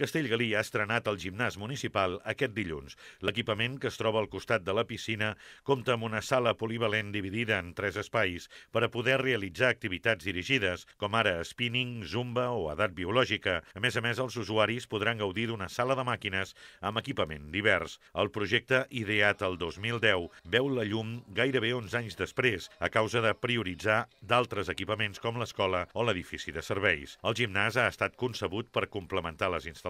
Castellgalí ha estrenat el gimnàs municipal aquest dilluns. L'equipament, que es troba al costat de la piscina, compta amb una sala polivalent dividida en tres espais per a poder realitzar activitats dirigides, com ara spinning, zumba o edat biològica. A més a més, els usuaris podran gaudir d'una sala de màquines amb equipament divers. El projecte, ideat el 2010, veu la llum gairebé 11 anys després, a causa de prioritzar d'altres equipaments com l'escola o l'edifici de serveis. El gimnàs ha estat concebut per complementar les instal·lacions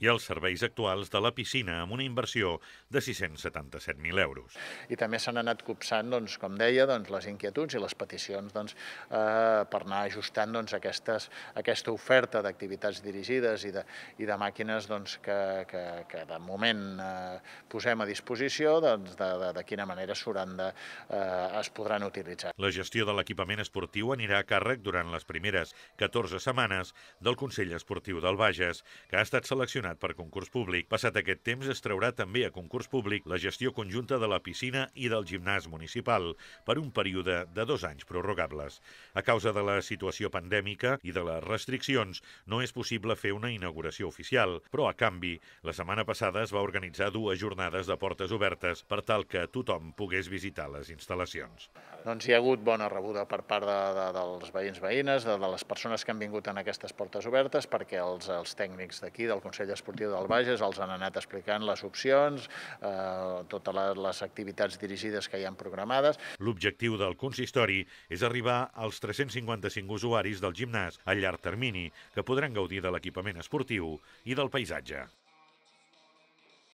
i els serveis actuals de la piscina amb una inversió de 677.000 euros. I també s'han anat copsant, doncs, com deia, doncs, les inquietuds i les peticions doncs, eh, per anar ajustant doncs, aquestes, aquesta oferta d'activitats dirigides i de, i de màquines doncs, que, que, que de moment eh, posem a disposició doncs, de, de, de quina manera de, eh, es podran utilitzar. La gestió de l'equipament esportiu anirà a càrrec durant les primeres 14 setmanes del Consell Esportiu del Bages, que ha estat seleccionat per concurs públic. Passat aquest temps es traurà també a concurs públic la gestió conjunta de la piscina i del gimnàs municipal per un període de dos anys prorrogables. A causa de la situació pandèmica i de les restriccions, no és possible fer una inauguració oficial, però a canvi, la setmana passada es va organitzar dues jornades de portes obertes per tal que tothom pogués visitar les instal·lacions. Doncs hi ha hagut bona rebuda per part de, de, dels veïns veïnes, de, de les persones que han vingut en aquestes portes obertes, perquè els, els tècnics d'aquí, del Consell Esportiu del Bages, els han anat explicant les opcions, eh, totes les activitats dirigides que hi han programades. L'objectiu del consistori és arribar als 355 usuaris del gimnàs a llarg termini que podran gaudir de l'equipament esportiu i del paisatge.